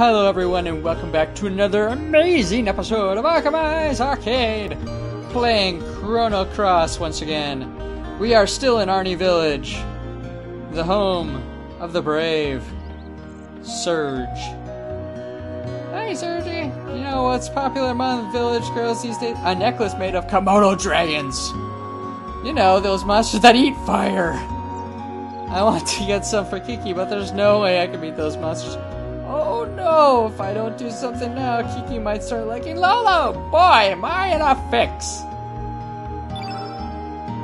Hello, everyone, and welcome back to another amazing episode of Arcemise Arcade. Playing Chrono Cross once again. We are still in Arni Village, the home of the brave, Serge. Hey, Surgy. You know what's popular among village girls these days? A necklace made of Komodo dragons. You know, those monsters that eat fire. I want to get some for Kiki, but there's no way I can beat those monsters. Oh no, if I don't do something now, Kiki might start liking Lolo. Boy, am I in a fix.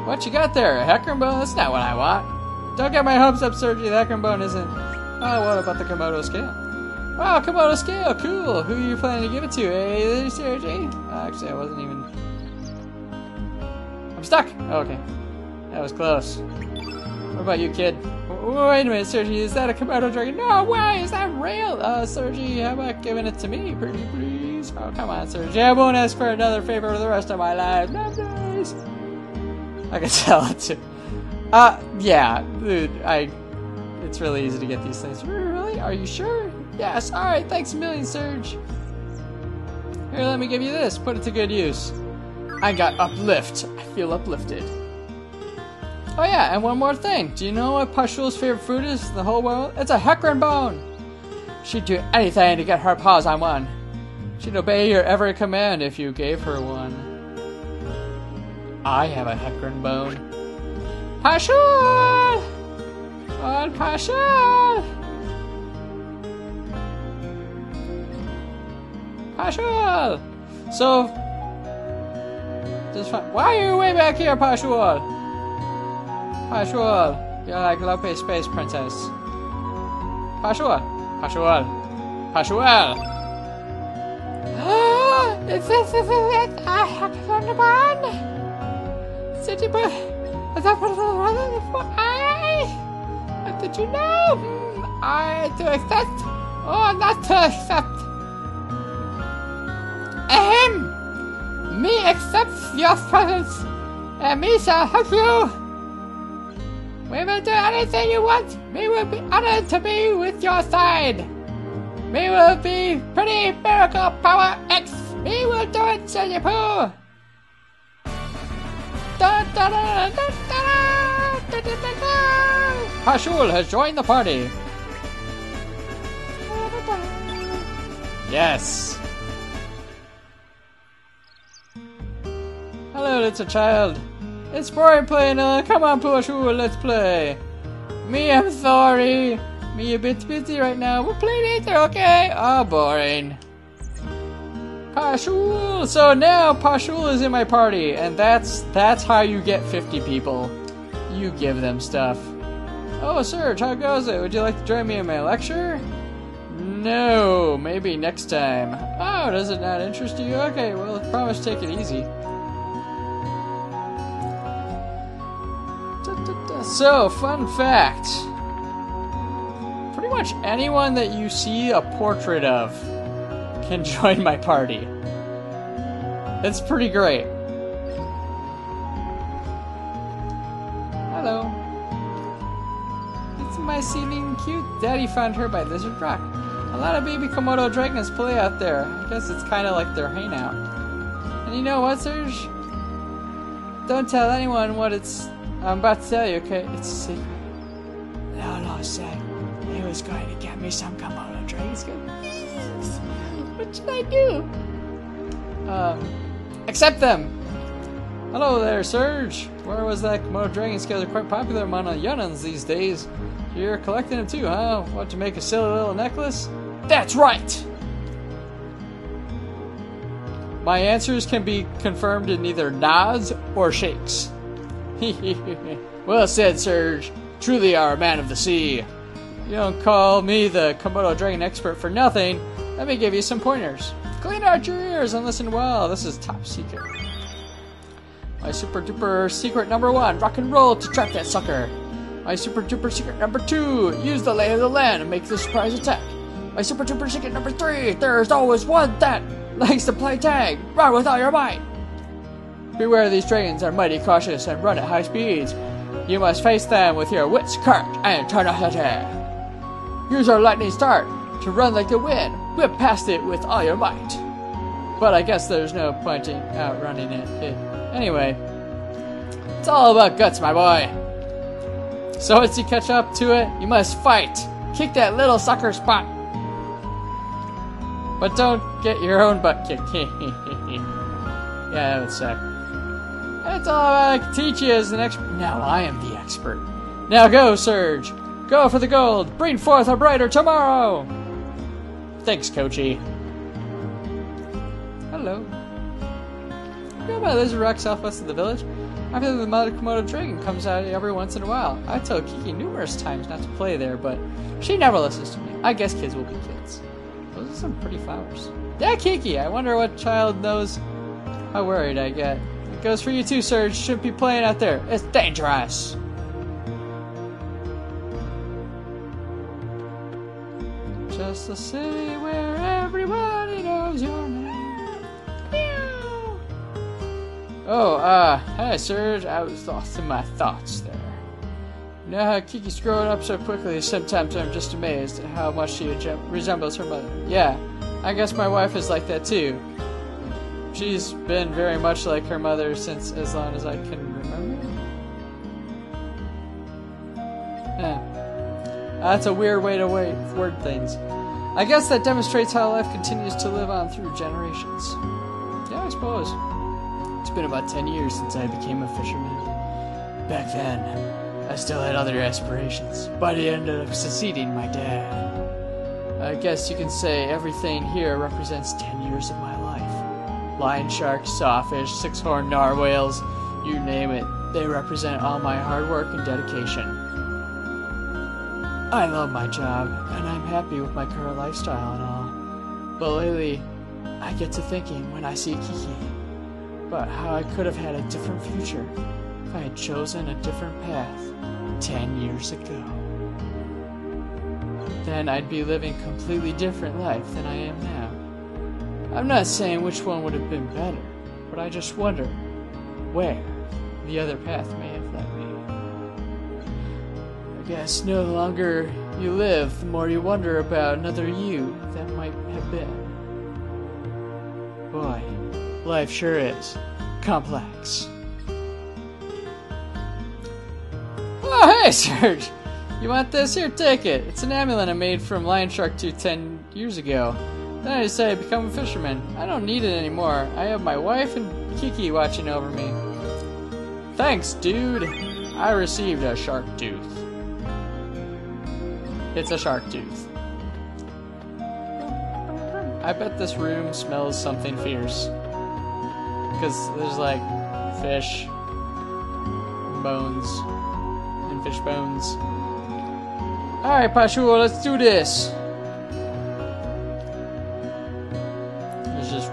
What you got there? A bone? That's not what I want. Don't get my hopes up, Sergi. The Heckran bone isn't. Oh, what about the Komodo scale? Wow, Komodo scale, cool. Who are you planning to give it to? Eh, hey, Sergi? Actually, I wasn't even. I'm stuck. Oh, okay. That was close. What about you, kid? Wait a minute, Sergi, is that a Komodo dragon? No way, is that real? Uh, Sergi, how about giving it to me, pretty please? Oh, come on, Sergi, I won't ask for another favor for the rest of my life. Nice. I can sell it to. Uh, yeah, dude, I. It's really easy to get these things. Really? Are you sure? Yes. All right. Thanks a million, Serge. Here, let me give you this. Put it to good use. I got uplift. I feel uplifted. Oh yeah, and one more thing. Do you know what Poshul's favorite food is in the whole world? It's a Heckran bone. She'd do anything to get her paws on one. She'd obey your every command if you gave her one. I have a Heckran bone. Poshul! On Poshul! Poshul! So. Why are you way back here, Poshul? Poshul, you're like Lope Space Princess. Poshul, Poshul, Poshul. Is this is it? I have found a barn. City boy. Is that what the I? What did you know? Hmm, I to accept or not to accept? Ahem. Me accepts your presence, and me shall help you. We will do anything you want. We will be honored to be with your side. We will be pretty miracle power X. We will do it, Senior Pooh. Poshul has joined the party. Yes. Hello, little child. It's boring playing. Uh, come on, Poshul, let's play. Me, I'm sorry. Me a bit busy right now. We'll play later, okay? Oh, boring. Poshul. So now Poshul is in my party, and that's that's how you get 50 people. You give them stuff. Oh, Serge, how goes it? Would you like to join me in my lecture? No, maybe next time. Oh, does it not interest you? Okay, well, promise take it easy. So, fun fact. Pretty much anyone that you see a portrait of can join my party. It's pretty great. Hello. It's my ceiling cute. Daddy found her by Lizard Rock. A lot of baby Komodo dragons play out there. I guess it's kind of like their hangout. And you know what, Serge? Don't tell anyone what it's. I'm about to tell you, okay? It's a secret. Lolo said he was going to get me some Komodo dragons. What should I do? Um, accept them. Hello there, Serge. Where was that Komodo dragon scale? They're quite popular among the Yunans these days. You're collecting them too, huh? Want to make a silly little necklace? That's right! My answers can be confirmed in either nods or shakes. well said, Serge. Truly are a man of the sea. You don't call me the Komodo dragon expert for nothing. Let me give you some pointers. Clean out your ears and listen well. This is top secret. My super duper secret number one rock and roll to trap that sucker. My super duper secret number two use the lay of the land and make the surprise attack. My super duper secret number three there's always one that likes to play tag. Run with all your might. Beware these dragons are mighty cautious and run at high speeds. You must face them with your wits, courage, and tenacity. Use our lightning start. to run like the wind, whip past it with all your might. But I guess there's no point in outrunning it. it. Anyway, it's all about guts, my boy. So once you catch up to it, you must fight. Kick that little sucker spot. But don't get your own butt kicked. yeah, that would suck. That's all I can teach you as an expert. Now I am the expert. Now go, Serge. Go for the gold. Bring forth a brighter tomorrow. Thanks, Coachy. Hello. You know about Lizard Rock southwest of the village? I feel the Mother Komodo dragon comes out every once in a while. I tell Kiki numerous times not to play there, but she never listens to me. I guess kids will be kids. Those are some pretty flowers. Yeah, Kiki, I wonder what child knows how worried I get. It goes for you too, Serge. Shouldn't be playing out there. It's dangerous. Just a city where everybody knows your name. Oh, uh, hi, Serge. I was lost in my thoughts there. You know how Kiki's growing up so quickly, sometimes I'm just amazed at how much she resembles her mother. Yeah, I guess my wife is like that too. She's been very much like her mother since as long as I can remember. Eh. That's a weird way to wait, word things. I guess that demonstrates how life continues to live on through generations. Yeah, I suppose. It's been about 10 years since I became a fisherman. Back then, I still had other aspirations, but I ended up succeeding my dad. I guess you can say everything here represents 10 years of my life. Lion sharks, sawfish, six horned narwhals, you name it, they represent all my hard work and dedication. I love my job, and I'm happy with my current lifestyle and all. But lately, I get to thinking when I see Kiki about how I could have had a different future if I had chosen a different path 10 years ago. Then I'd be living a completely different life than I am now. I'm not saying which one would have been better, but I just wonder where the other path may have led me. I guess no longer you live, the more you wonder about another you that might have been. Boy, life sure is complex. Oh, hey, Serge! You want this? Here, take it. It's an amulet I made from Lion Shark Tooth 10 years ago. Then I decided to become a fisherman. I don't need it anymore. I have my wife and Kiki watching over me. Thanks, dude. I received a shark tooth. It's a shark tooth. I bet this room smells something fierce. Because there's like fish, bones, and fish bones. Alright, Poshul, let's do this.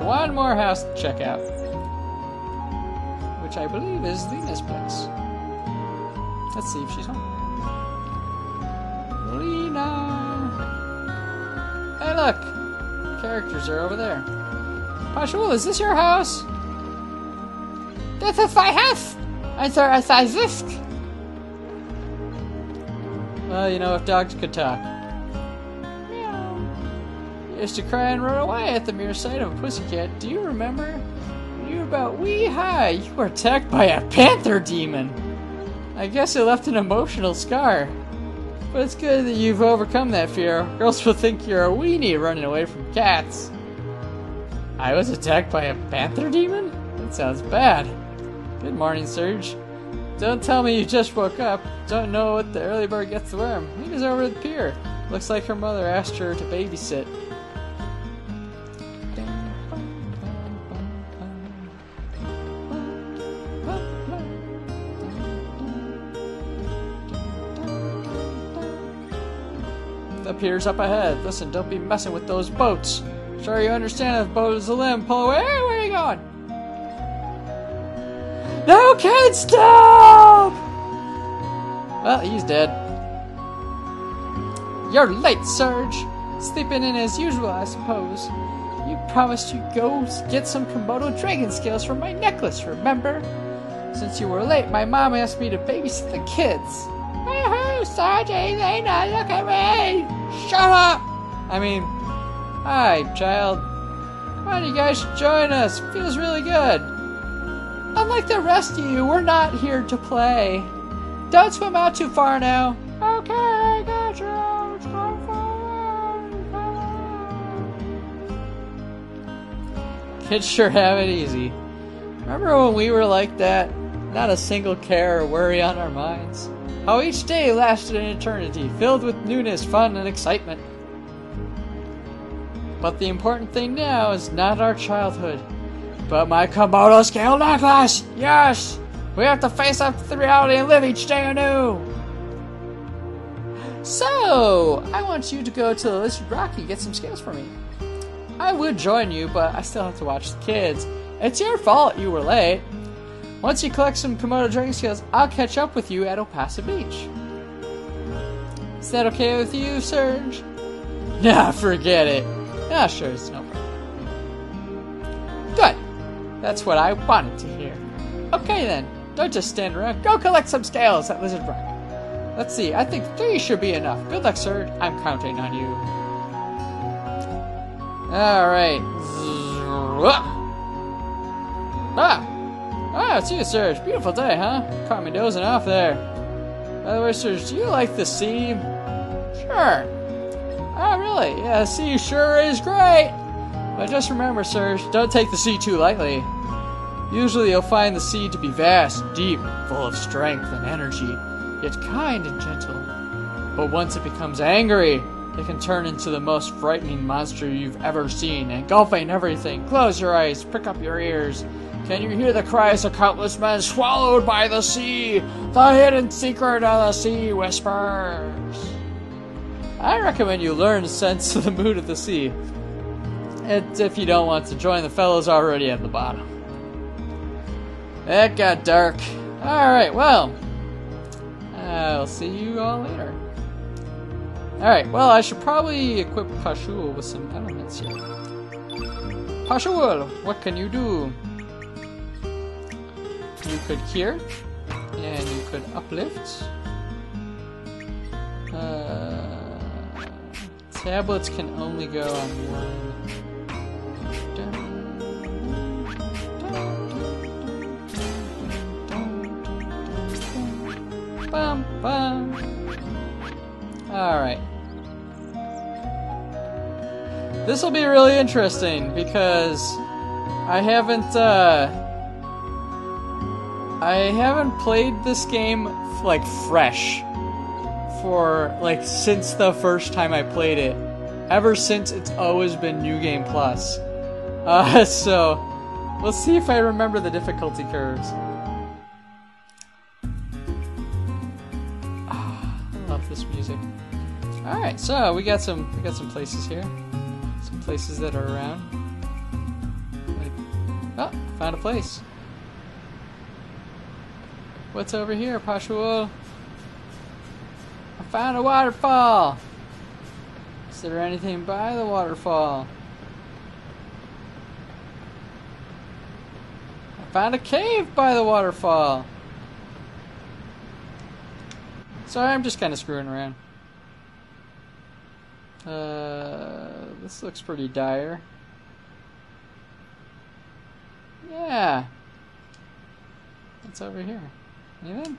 One more house to check out. Which I believe is Leena's place. Let's see if she's home. Leena! Hey, look! Characters are over there. Poshul, is this your house? This is my house! I thought I saw this. Well, you know, if dogs could talk. Used to cry and run away at the mere sight of a pussycat. Do you remember? When you were about wee high, you were attacked by a panther demon. I guess it left an emotional scar. But it's good that you've overcome that fear. Girls will think you're a weenie running away from cats. I was attacked by a panther demon? That sounds bad. Good morning, Serge. Don't tell me you just woke up. Don't know what the early bird gets the worm. Leena's over at the pier. Looks like her mother asked her to babysit. Up ahead. Listen, don't be messing with those boats. Sure you understand if boat is a limb, pull away. Where are you going? No, kid, stop! Well, he's dead. You're late, Serge. Sleeping in as usual, I suppose. You promised you'd go get some Komodo dragon scales for my necklace, remember? Since you were late, my mom asked me to babysit the kids. Woohoo, Sergeant Elena, look at me! Shut up! I mean, hi, child. Why don't you guys join us? Feels really good. Unlike the rest of you, we're not here to play. Don't swim out too far now. Okay, gotcha. Kids sure have it easy. Remember when we were like that? Not a single care or worry on our minds. How each day lasted an eternity, filled with newness, fun, and excitement. But the important thing now is not our childhood, but my Komodo scale necklace! Yes! We have to face up to the reality and live each day anew! So, I want you to go to the Lizard Rocky get some scales for me. I would join you, but I still have to watch the kids. It's your fault you were late. Once you collect some Komodo dragon scales, I'll catch up with you at Opassa Beach. Is that okay with you, Serge? Nah, forget it. Yeah, sure, it's no problem. Good. That's what I wanted to hear. Okay then, don't just stand around. Go collect some scales at Lizard Rock. Let's see, I think three should be enough. Good luck, Serge. I'm counting on you. Alright. Ah! Ah, it's you, Serge. Beautiful day, huh? Caught me dozing off there. By the way, Serge, do you like the sea? Sure. Oh, really? Yeah, the sea sure is great. But just remember, Serge, don't take the sea too lightly. Usually you'll find the sea to be vast, deep, full of strength and energy, yet kind and gentle. But once it becomes angry, it can turn into the most frightening monster you've ever seen, engulfing everything. Close your eyes, prick up your ears. Can you hear the cries of countless men swallowed by the sea? The hidden secret of the sea whispers. I recommend you learn sense of the mood of the sea. It's if you don't want to join the fellows already at the bottom. It got dark. Alright, well. I'll see you all later. Alright, well, I should probably equip Poshul with some elements here. Poshul, what can you do? You could cure, and you could uplift. Uh, tablets can only go on one. Bum, bum. Alright. This will be really interesting because I haven't, uh, I haven't played this game like fresh for like since the first time I played it. Ever since it's always been New Game Plus. Uh, so we'll see if I remember the difficulty curves. Ah, I love this music. All right, so we got some we got some places here, some places that are around. Oh, found a place. What's over here, Poshul? I found a waterfall. Is there anything by the waterfall? I found a cave by the waterfall. Sorry, I'm just kind of screwing around. Uh, this looks pretty dire. Yeah. What's over here? Anything?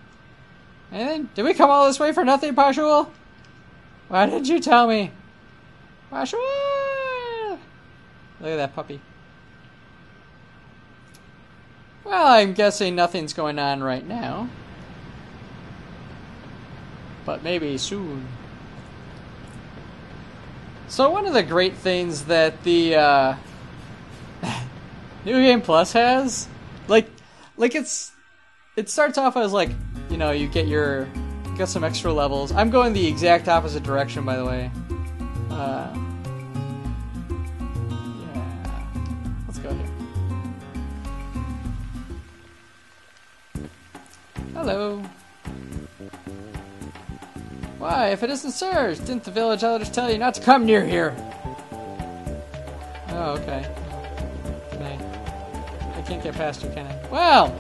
Anything? Did we come all this way for nothing, Poshul? Why didn't you tell me? Poshul! Look at that puppy. Well, I'm guessing nothing's going on right now. But maybe soon. So one of the great things that the uh, New Game Plus has, like, like it's, it starts off as like, you know, you get your, you got some extra levels. I'm going the exact opposite direction, by the way. Uh, yeah, let's go here. Hello. Why, if it isn't Serge, didn't the village elders tell you not to come near here? Oh, okay. Can I... I can't get past you, can I? Well!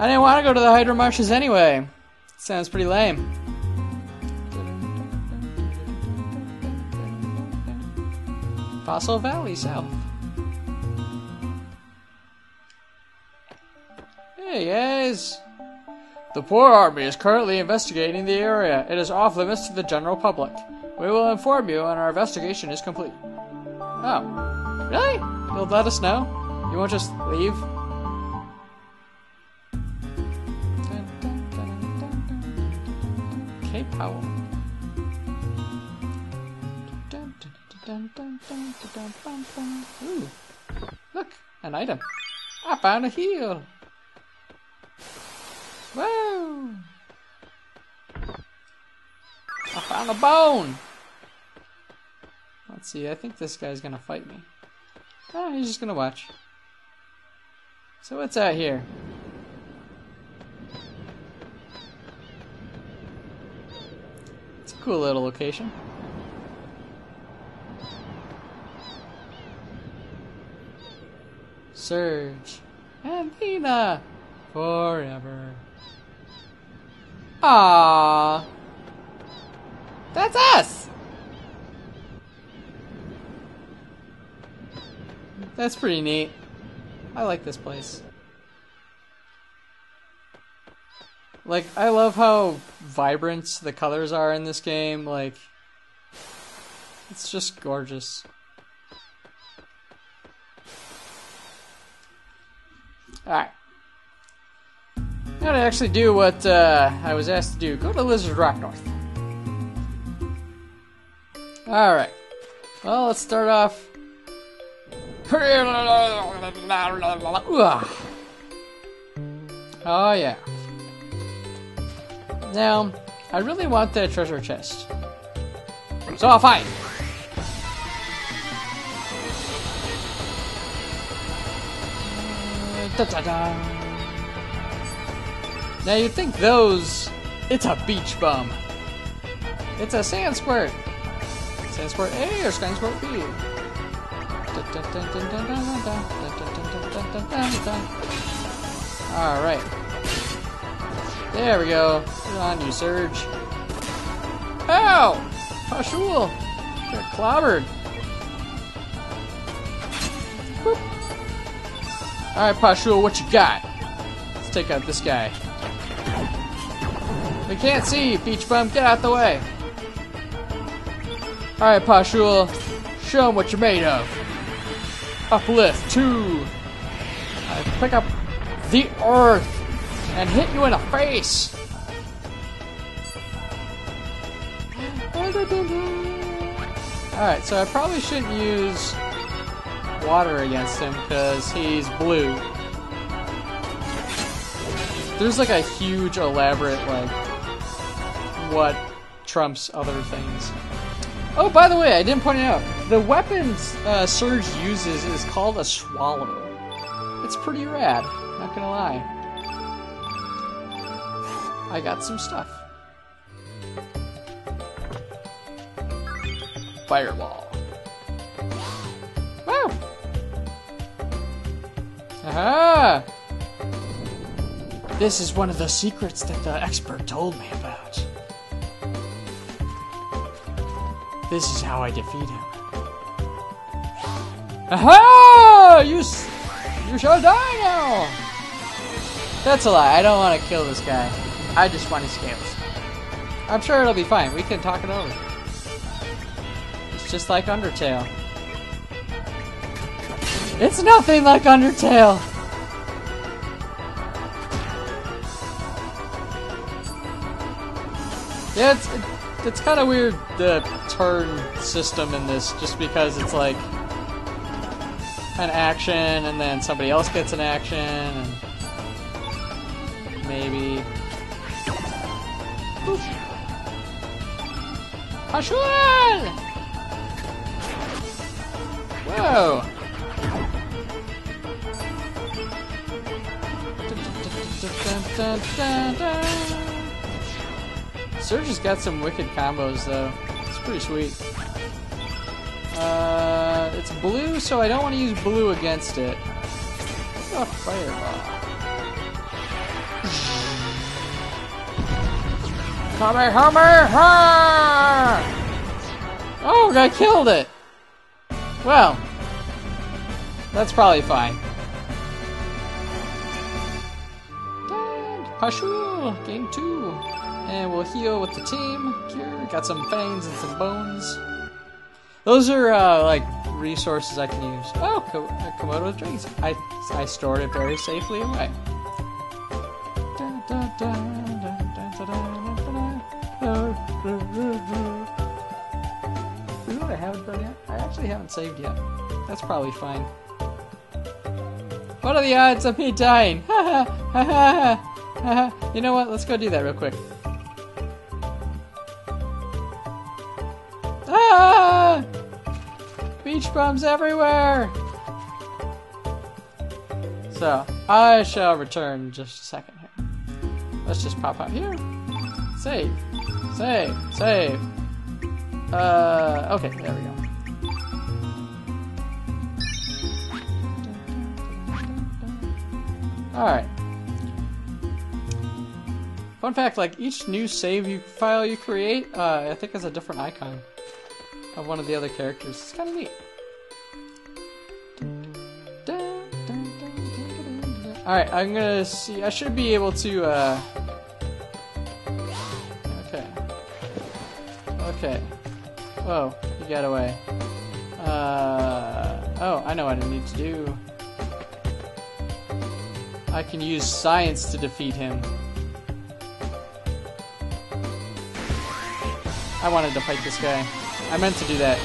I didn't want to go to the Hydra Marshes anyway. Sounds pretty lame. Fossil Valley South. Hey guys! The Porre Army is currently investigating the area. It is off limits to the general public. We will inform you when our investigation is complete. Oh. Really? You'll let us know? You won't just leave? Powell. Ooh. Look, an item. I found a heel. Whoa! I found a bone! Let's see, I think this guy's gonna fight me. Ah, he's just gonna watch. So what's out here? It's a cool little location. Serge. And Leena! Forever. Ah, That's us! That's pretty neat. I like this place. Like, I love how vibrant the colors are in this game. Like, it's just gorgeous. Alright. Gotta actually do what uh, I was asked to do. Go to Lizard Rock North. Alright. Well, let's start off. Oh, yeah. Now, I really want that treasure chest. So I'll fight. Da -da -da. Now you'd think those. It's a beach bum. It's a sand squirt. Sand squirt A or sand squirt B. Alright. There we go. Good on you, Serge. Ow! Poshul! Got clobbered. Alright, Poshul, what you got? Let's take out this guy. We can't see you, Beach Bum. Get out the way. Alright, Poshul. Show him what you're made of. Uplift, two. I pick up the earth and hit you in the face. Alright, so I probably shouldn't use water against him because he's blue. There's like a huge, elaborate, like, what trumps other things. Oh, by the way, I didn't point it out. The weapons uh, Serge uses is called a swallow. It's pretty rad, not gonna lie. I got some stuff. Fireball. Woo! Aha! This is one of the secrets that the expert told me about. This is how I defeat him. Aha! You, you shall die now! That's a lie. I don't want to kill this guy. I just want his scales. I'm sure it'll be fine. We can talk it over. It's just like Undertale. It's nothing like Undertale! Yeah, it's it, it's kind of weird the turn system in this, just because it's like an action and then somebody else gets an action and maybe. Oof. Ashul! Whoa! Serge has got some wicked combos though. It's pretty sweet. Uh, it's blue, so I don't want to use blue against it. Oh, fireball. Kamehameha! Oh, I killed it! Well, that's probably fine. And Poshul, game two. And we'll heal with the team. Cure, got some fangs and some bones. Those are, uh, like, resources I can use. Oh, Ko- uh, Komodo drinks. I, I stored it very safely away. Dun, dun, dun, actually haven't saved yet. That's probably fine. What are the odds of me dying? Ha ha ha ha ha. You know what? Let's go do that real quick. Ah! Beach bums everywhere! So, I shall return in just a second here. Let's just pop out here. Save. Save. Save. Uh, okay, there we go. Alright. Fun fact, like each new save you file you create, uh, I think has a different icon of one of the other characters. It's kind of neat. Alright, I'm gonna see. I should be able to, uh. Okay. Okay. Whoa, you got away. Uh. Oh, I know what I need to do. I can use science to defeat him. I wanted to fight this guy. I meant to do that.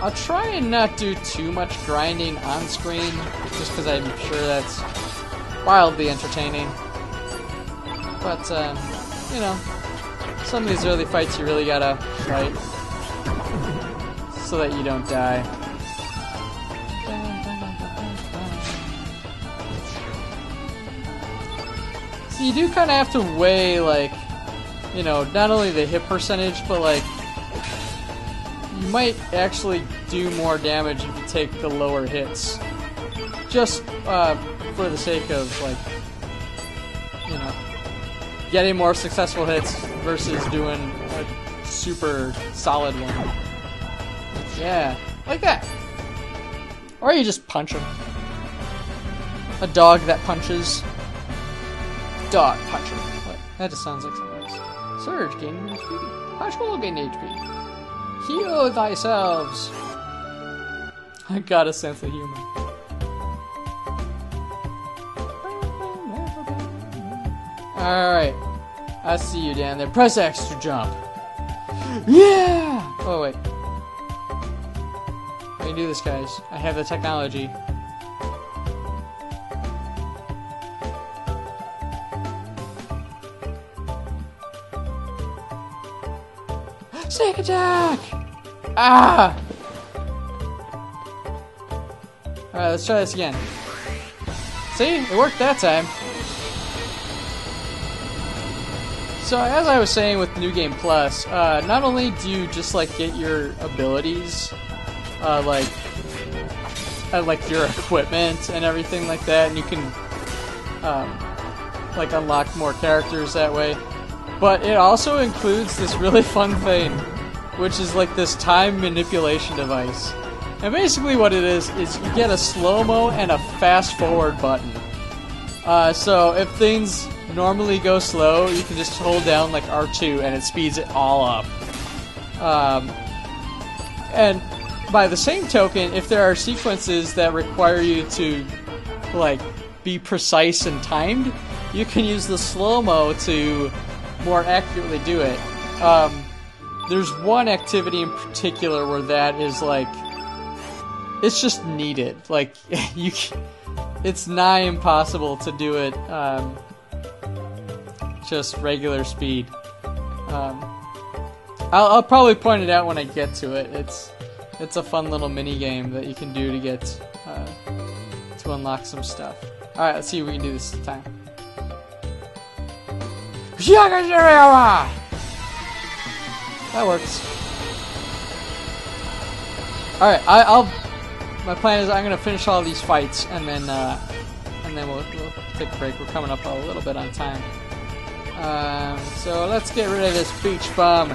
I'll try and not do too much grinding on screen, just because I'm sure that's wildly entertaining. But, um, you know, some of these early fights you really gotta fight so that you don't die. So you do kind of have to weigh, like, you know, not only the hit percentage, but like, you might actually do more damage if you take the lower hits. Just uh, for the sake of, like, you know, getting more successful hits versus doing a super solid one. Yeah, like that. Or you just punch him. A dog that punches. Dog puncher. What? That just sounds like something else. Serge, gain HP. Punch will gain HP. Heal thyself. I got a sense of humor. Alright. I see you down there. Press X to jump. Yeah! Oh, wait. I can do this, guys. I have the technology. Snake attack! Ah! Alright, let's try this again. See? It worked that time. So as I was saying with New Game Plus, uh, not only do you just like get your abilities, uh, like uh, like your equipment and everything like that, and you can um, like unlock more characters that way, but it also includes this really fun thing, which is like this time manipulation device. And basically, what it is is you get a slow mo and a fast forward button. Uh, so if things normally go slow, you can just hold down like R2 and it speeds it all up. Um, and by the same token, if there are sequences that require you to like be precise and timed, you can use the slow mo to more accurately do it. Um, there's one activity in particular where that is like it's just needed. Like you, it's nigh impossible to do it. Um, just regular speed. Um, I'll, I'll probably point it out when I get to it. It's it's a fun little mini game that you can do to get uh, to unlock some stuff. All right, let's see if we can do this time. That works. All right, I, I'll. My plan is I'm gonna finish all these fights and then uh, and then we'll, we'll take a break. We're coming up a little bit on time. Um, so let's get rid of this beach bum.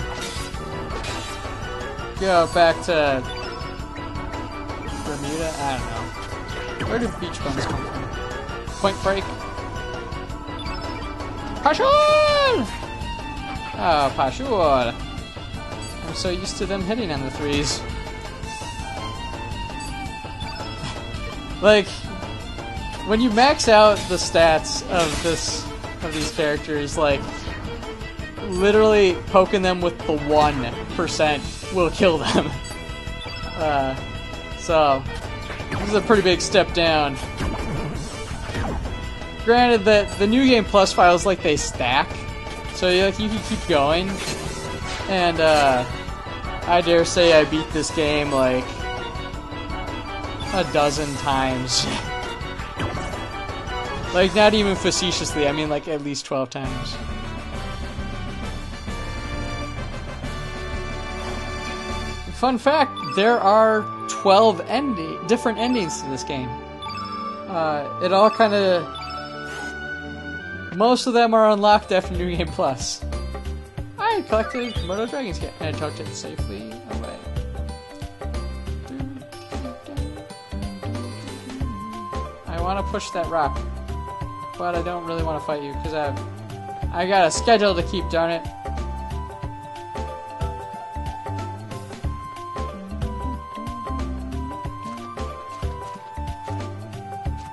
Go back to Bermuda? I don't know. Where do beach bums come from? Point Break? Poshul! Oh, Poshul. I'm so used to them hitting on the threes. like, when you max out the stats of this of these characters, like literally poking them with the one percent will kill them. Uh, so this is a pretty big step down. Granted that the new game plus files like they stack, so you, like you can keep going. And uh, I dare say I beat this game like a dozen times. like not even facetiously, I mean like at least twelve times. Fun fact: there are twelve ending different endings to this game. Uh, it all kind of most of them are unlocked after New Game Plus. I collected Komodo Dragon's Cat and I tucked it safely away. I want to push that rock, but I don't really want to fight you because I I got a schedule to keep. Darn it.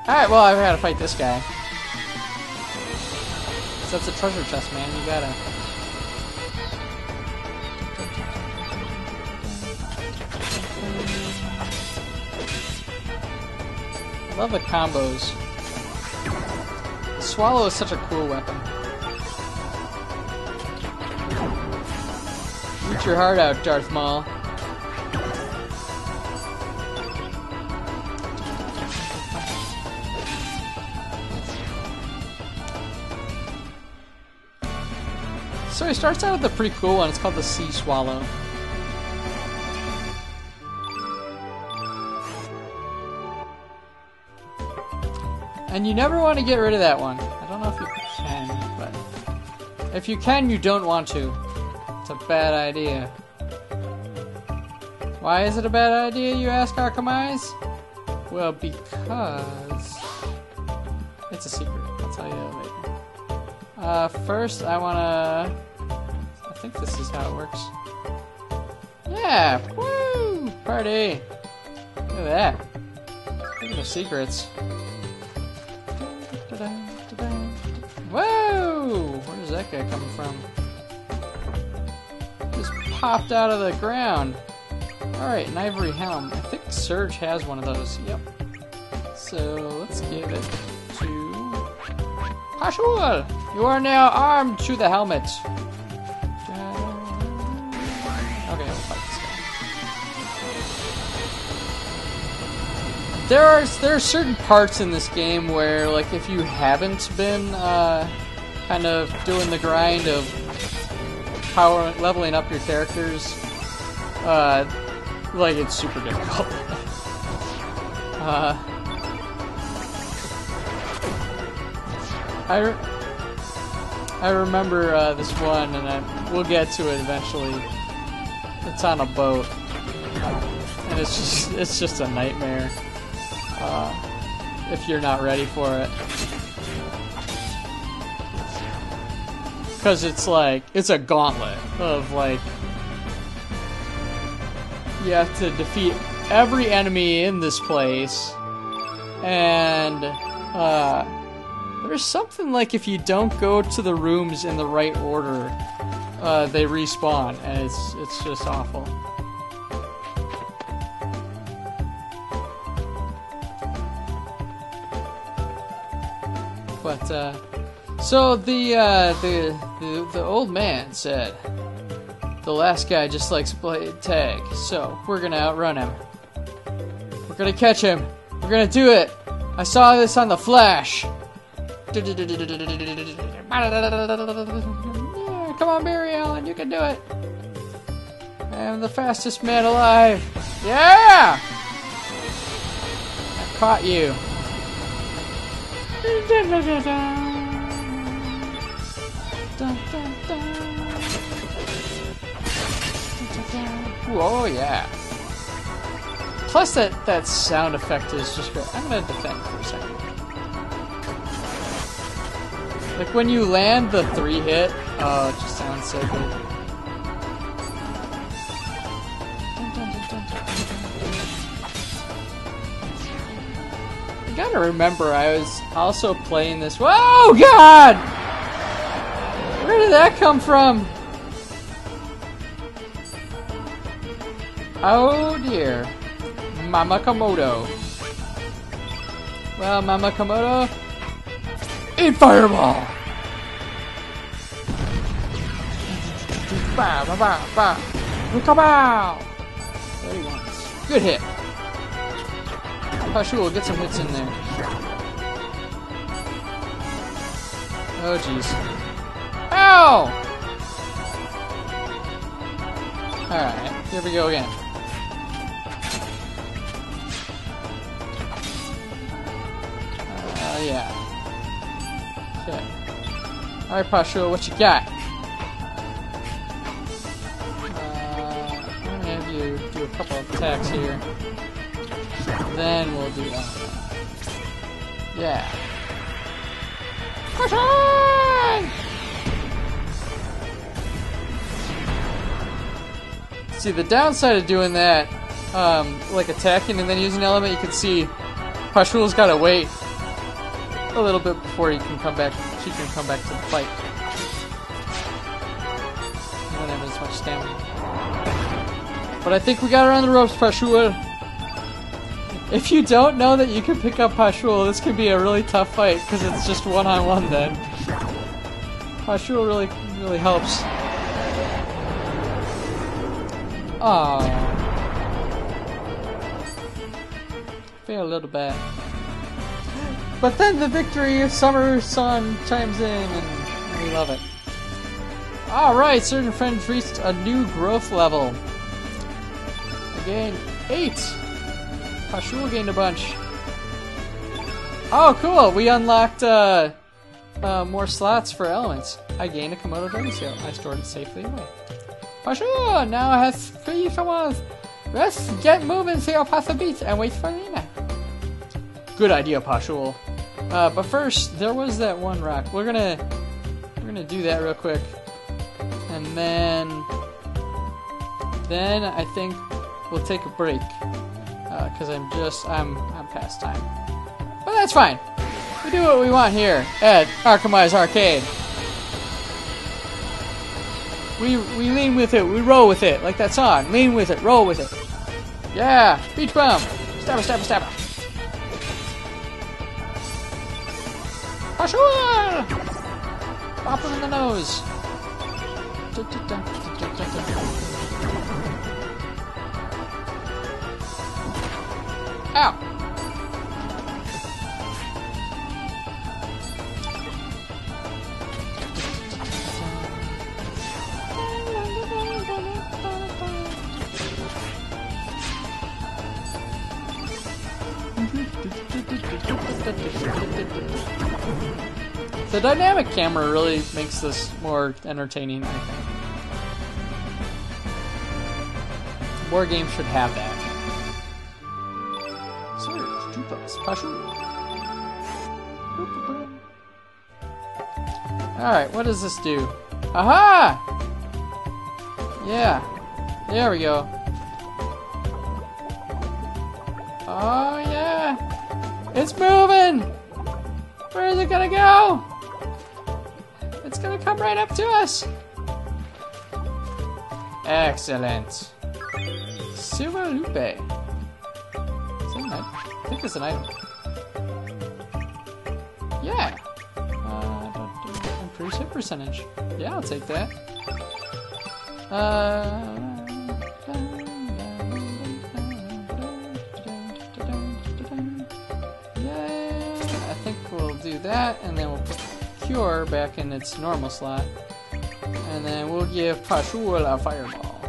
Alright, well, I've got to fight this guy. So that's a treasure chest, man. You gotta. I love the combos. Swallow is such a cool weapon. Eat your heart out, Darth Maul. So he starts out with a pretty cool one. It's called the Sea Swallow. And you never want to get rid of that one. If you can, you don't want to. It's a bad idea. Why is it a bad idea, you ask, Arcemise? Well, because it's a secret. I'll tell you later. Uh, first, I wanna. I think this is how it works. Yeah! Woo! Party! Look at that. At the secrets. Guy coming from? Just popped out of the ground. Alright, an ivory helm. I think Serge has one of those. Yep. So let's give it to Poshul! You are now armed to the helmet. Okay, I'll fight this guy. There are there are certain parts in this game where, like, if you haven't been uh, kind of doing the grind of power leveling up your characters, uh, like it's super difficult. uh, I. Re- I remember uh, this one, and I, we'll get to it eventually. It's on a boat, and it's just it's just a nightmare uh, if you're not ready for it. Because it's like it's a gauntlet of like you have to defeat every enemy in this place, and uh, there's something like if you don't go to the rooms in the right order, uh, they respawn, and it's it's just awful. But uh, so the, uh, the the the old man said the last guy just likes to play tag, so we're gonna outrun him. We're gonna catch him. We're gonna do it. I saw this on the Flash. Come on, Barry Allen, you can do it. I am the fastest man alive. Yeah! I caught you. oh yeah. Plus that, that sound effect is just great. I'm gonna defend for a second. Like when you land the three hit, oh, it just sounds so good. I gotta remember, I was also playing this. Whoa, God! Where did that come from? Oh dear. Mama Komodo. Well, Mama Komodo, eat fireball! Ba ba ba ba. Kabow! There he wants. Good hit. Oh, Poshul, get some hits in there. Oh jeez. Ow! Alright, here we go again. Uh, yeah. Okay. Alright, Poshul, what you got? Uh, I'm gonna have you do a couple of attacks here. Then we'll do that. Yeah. Push on! See, the downside of doing that, um, like attacking and then using element, you can see Poshul's gotta wait a little bit before he can come back. She can come back to the fight. He won't have as much stamina. But I think we got her on the ropes, Poshul. If you don't know that you can pick up Poshul, this could be a really tough fight because it's just one on one then. Poshul really, really helps. Oh. Feel a little bad. But then the victory of Summer Sun chimes in and we love it. Alright, Surgeon Friends reached a new growth level. Again, 8! Poshul gained a bunch. Oh, cool! We unlocked uh, uh, more slots for elements. I gained a Komodo Dragon Scale. I stored it safely away. Poshul now has three commands. Let's get moving to Opassa Beach and wait for Leena. Good idea, Poshul. Uh, but first, there was that one rock. We're gonna we're gonna do that real quick, and then then I think we'll take a break because I'm just I'm I'm past time. But that's fine. We do what we want here at Arcemise Arcade. We we lean with it. We roll with it, like that song. Lean with it. Roll with it. Yeah, beach bum. Stabber, stabber, stabber. Poshul! Pop him in the nose. Ow! The dynamic camera really makes this more entertaining, I think. More games should have that. Serge, two Poshul. Alright, what does this do? Aha! Yeah. There we go. Oh, yeah. It's moving! Where is it gonna go? Gonna come right up to us. Excellent. Silver Loupe. Is that an item? I think it's an item. Yeah. Uh, hit percentage. Yeah, I'll take that. Uh. Yeah, I think we'll do that, and then we'll put Cure back in its normal slot. And then we'll give Poshul a fireball.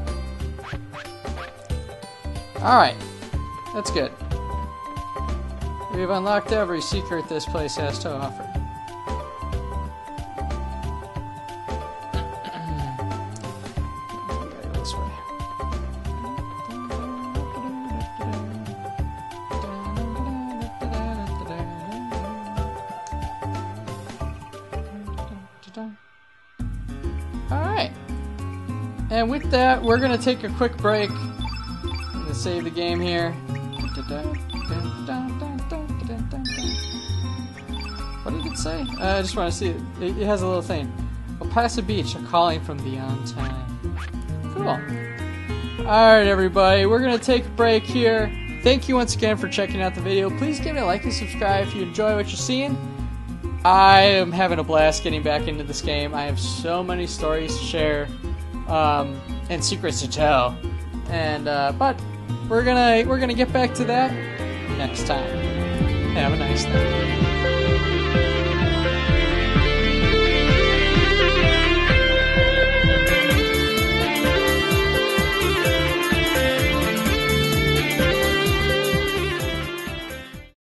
Alright. That's good. We've unlocked every secret this place has to offer. And with that, we're going to take a quick break. I'm going to save the game here. What did it say? Uh, I just want to see it. it. Has a little thing. Opassa Beach, a calling from beyond time. Cool. Alright, everybody, we're going to take a break here. Thank you once again for checking out the video. Please give it a like and subscribe if you enjoy what you're seeing. I am having a blast getting back into this game. I have so many stories to share um, and secrets to tell, and uh, but we're gonna we're gonna get back to that next time. Have a nice day.